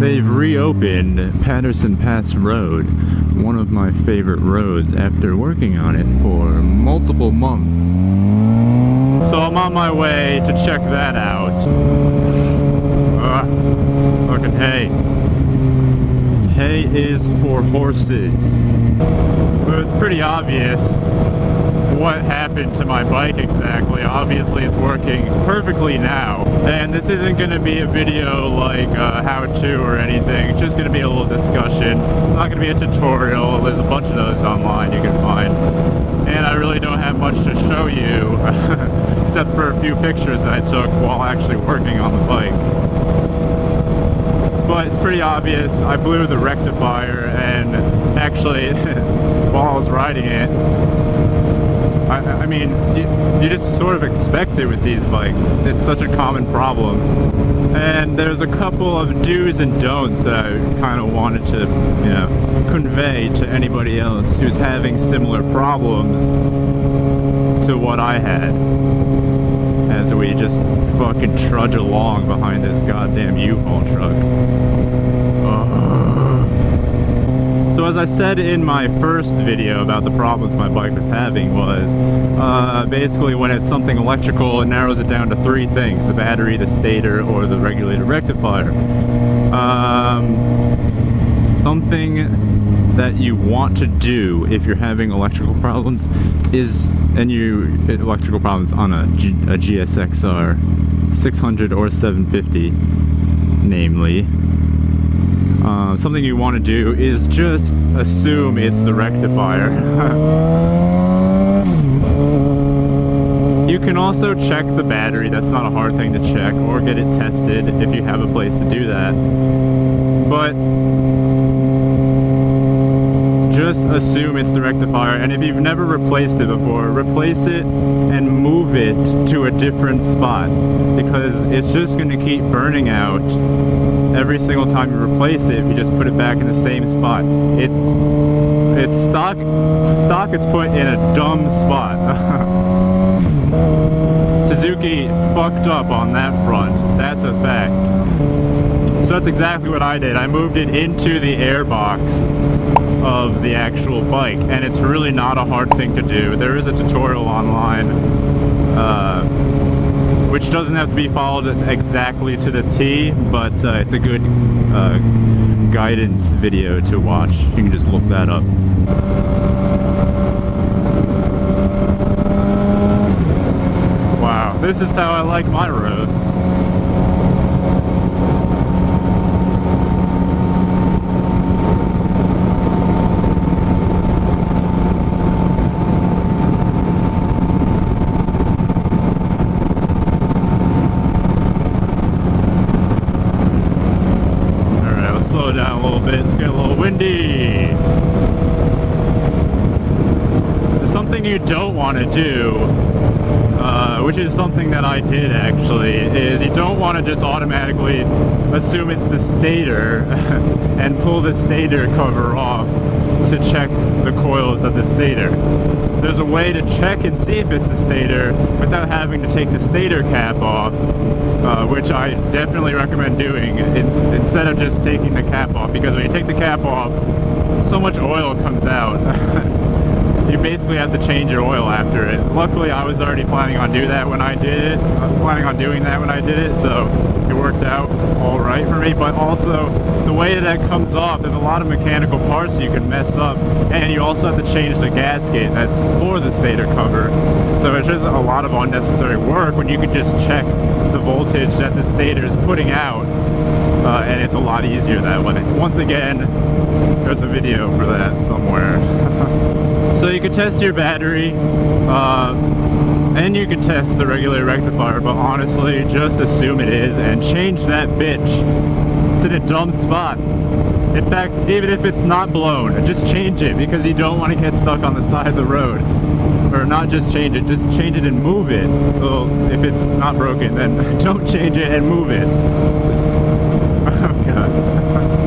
They've reopened Patterson Pass Road, one of my favorite roads after working on it for multiple months. So I'm on my way to check that out. Ugh, fucking hay. Hay is for horses. But it's pretty obvious what happened to my bike exactly. Obviously it's working perfectly now. And this isn't going to be a video like uh, how-to or anything. It's just going to be a little discussion. It's not going to be a tutorial. There's a bunch of those online you can find. And I really don't have much to show you except for a few pictures that I took while actually working on the bike. But it's pretty obvious. I blew the rectifier and actually while I was riding it I, I mean, you, you, just sort of expect it with these bikes. It's such a common problem. And there's a couple of do's and don'ts that I kind of wanted to, you know, convey to anybody else who's having similar problems to what I had. As we just fucking trudge along behind this goddamn U-Haul truck. So as I said in my first video about the problems my bike was having was uh, basically when it's something electrical it narrows it down to three things the battery, the stator, or the regulator rectifier. Um, something that you want to do if you're having electrical problems is and you electrical problems on a, G, a GSXR 600 or 750 namely uh, something you want to do is just assume it's the rectifier. you can also check the battery, that's not a hard thing to check, or get it tested if you have a place to do that. But just assume it's the rectifier and if you've never replaced it before replace it and move it to a different spot because it's just going to keep burning out every single time you replace it if you just put it back in the same spot. It's it's stock stock it's put in a dumb spot. Suzuki fucked up on that front. That's a fact. So that's exactly what I did. I moved it into the air box of the actual bike and it's really not a hard thing to do. There is a tutorial online uh, which doesn't have to be followed exactly to the T but uh, it's a good uh, guidance video to watch. You can just look that up. Wow this is how I like my roads you don't want to do, uh, which is something that I did actually, is you don't want to just automatically assume it's the stator and pull the stator cover off to check the coils of the stator. There's a way to check and see if it's the stator without having to take the stator cap off, uh, which I definitely recommend doing in, instead of just taking the cap off because when you take the cap off, so much oil comes out. you basically have to change your oil after it. Luckily, I was already planning on do that when I did it. I was planning on doing that when I did it, so it worked out all right for me. But also, the way that comes off, there's a lot of mechanical parts you can mess up, and you also have to change the gasket that's for the stator cover. So it's just a lot of unnecessary work when you could just check the voltage that the stator is putting out, uh, and it's a lot easier that way. Once again, there's a video for that somewhere. So you could test your battery, uh, and you could test the regular rectifier, but honestly, just assume it is and change that bitch to the dumb spot. In fact, even if it's not blown, just change it because you don't want to get stuck on the side of the road. Or not just change it, just change it and move it. Well, if it's not broken, then don't change it and move it. Oh god.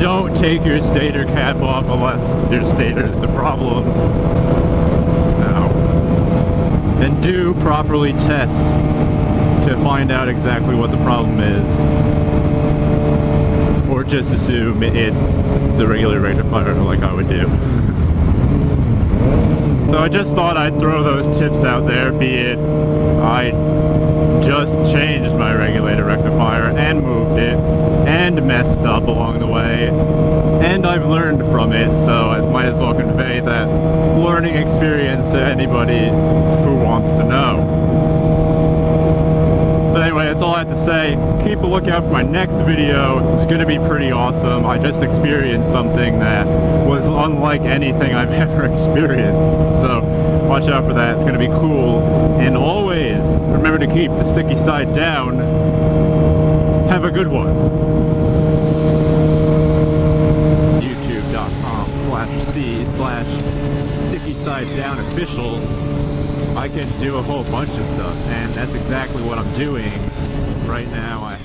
Don't take your stator cap off unless your stator is the problem. No. And do properly test to find out exactly what the problem is. Or just assume it's the regular rectifier like I would do. So I just thought I'd throw those tips out there, be it I just changed my regulator rectifier and moved it and messed up along the way and I've learned from it so I might as well convey that learning experience to anybody who wants to know. But anyway, that's all I have to say. Keep a lookout for my next video. It's going to be pretty awesome. I just experienced something that was unlike anything I've ever experienced. So watch out for that. It's going to be cool. And always remember to keep the sticky side down. Have a good one. YouTube.com slash C slash sticky side down official. I can do a whole bunch of stuff, and that's exactly what I'm doing right now. I